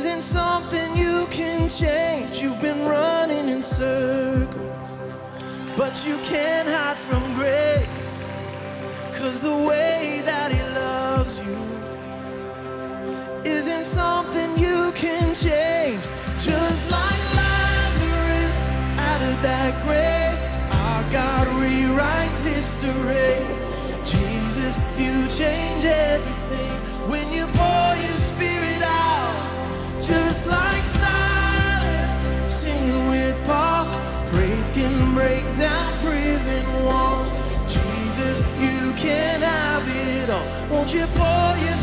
isn't something you can change. You've been running in circles, but you can't hide from grace. Cause the way that He loves you isn't something you can change. Just like Lazarus out of that grave, our God rewrites history. Jesus, you change everything when you can break down prison walls. Jesus, you can have it all. Won't you pour your?